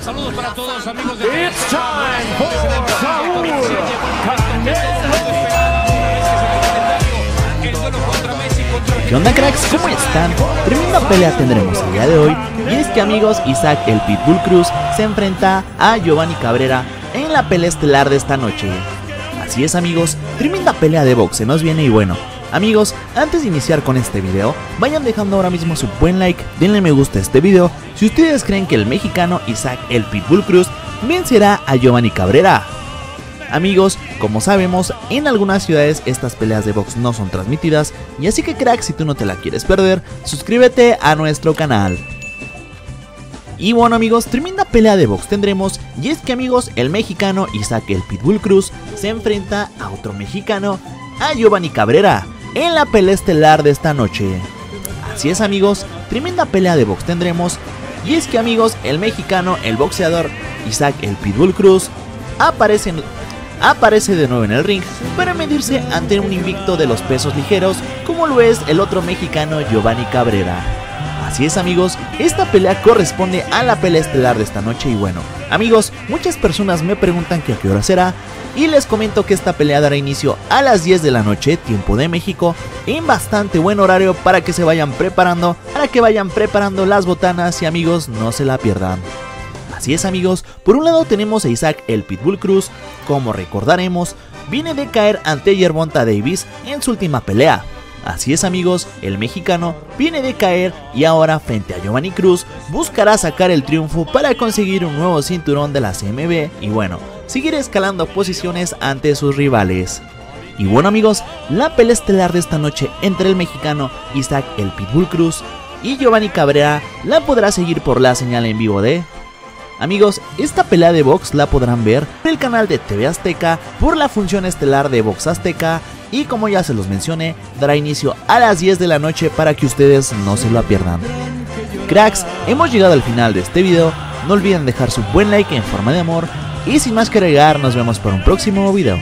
Saludos para todos amigos de It's time for Saúl ¿Qué onda cracks? ¿Cómo están? Tremenda pelea tendremos el día de hoy y es que amigos Isaac el Pitbull Cruz se enfrenta a Giovanni Cabrera en la pelea estelar de esta noche. Así es amigos, tremenda pelea de boxe nos viene y bueno, Amigos, antes de iniciar con este video, vayan dejando ahora mismo su buen like, denle me gusta a este video si ustedes creen que el mexicano Isaac el Pitbull Cruz vencerá a Giovanni Cabrera. Amigos, como sabemos, en algunas ciudades estas peleas de box no son transmitidas, y así que crack, si tú no te la quieres perder, suscríbete a nuestro canal. Y bueno amigos, tremenda pelea de box tendremos, y es que amigos, el mexicano Isaac el Pitbull Cruz se enfrenta a otro mexicano, a Giovanni Cabrera en la pelea estelar de esta noche. Así es amigos, tremenda pelea de box tendremos. Y es que amigos, el mexicano, el boxeador Isaac el Pitbull Cruz, aparece, aparece de nuevo en el ring para medirse ante un invicto de los pesos ligeros como lo es el otro mexicano Giovanni Cabrera. Así es amigos, esta pelea corresponde a la pelea estelar de esta noche y bueno, amigos, muchas personas me preguntan que a qué hora será y les comento que esta pelea dará inicio a las 10 de la noche, tiempo de México, en bastante buen horario para que se vayan preparando, para que vayan preparando las botanas y amigos no se la pierdan. Así es amigos, por un lado tenemos a Isaac el Pitbull Cruz, como recordaremos, viene de caer ante Yerbonta Davis en su última pelea. Así es amigos, el mexicano viene de caer y ahora frente a Giovanni Cruz buscará sacar el triunfo para conseguir un nuevo cinturón de la CMB y bueno, seguir escalando posiciones ante sus rivales. Y bueno amigos, la pelea estelar de esta noche entre el mexicano Isaac el Pitbull Cruz y Giovanni Cabrera la podrá seguir por la señal en vivo de... Amigos, esta pelea de box la podrán ver en el canal de TV Azteca por la función estelar de Box Azteca y como ya se los mencioné, dará inicio a las 10 de la noche para que ustedes no se lo pierdan. Cracks, hemos llegado al final de este video, no olviden dejar su buen like en forma de amor y sin más que agregar nos vemos para un próximo video.